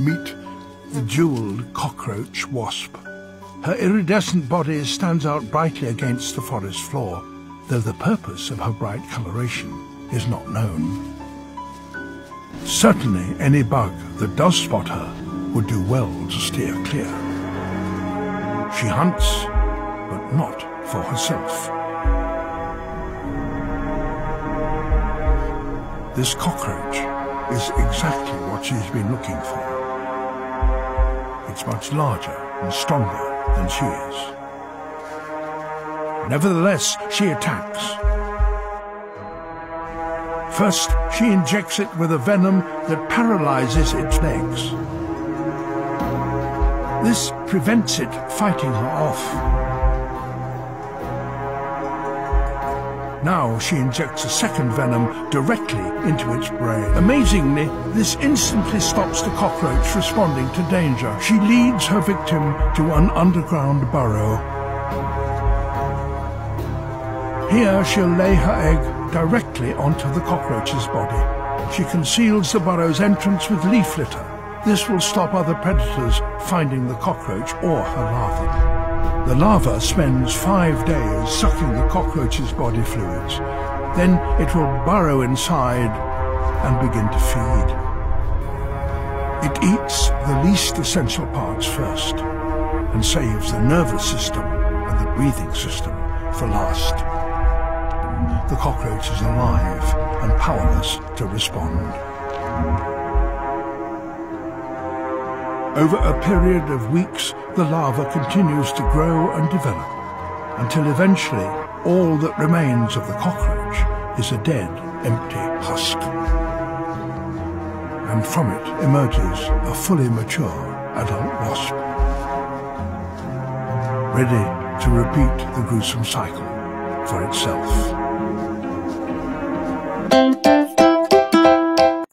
Meet the jeweled cockroach wasp. Her iridescent body stands out brightly against the forest floor, though the purpose of her bright coloration is not known. Certainly any bug that does spot her would do well to steer clear. She hunts, but not for herself. This cockroach is exactly what she's been looking for. It's much larger and stronger than she is. Nevertheless, she attacks. First, she injects it with a venom that paralyzes its legs. This prevents it fighting her off. Now she injects a second venom directly into its brain. Amazingly, this instantly stops the cockroach responding to danger. She leads her victim to an underground burrow. Here she'll lay her egg directly onto the cockroach's body. She conceals the burrow's entrance with leaf litter. This will stop other predators finding the cockroach or her larvae. The larva spends five days sucking the cockroach's body fluids. Then it will burrow inside and begin to feed. It eats the least essential parts first and saves the nervous system and the breathing system for last. The cockroach is alive and powerless to respond. Over a period of weeks, the larva continues to grow and develop, until eventually all that remains of the cockroach is a dead, empty husk. And from it emerges a fully mature adult wasp, ready to repeat the gruesome cycle for itself.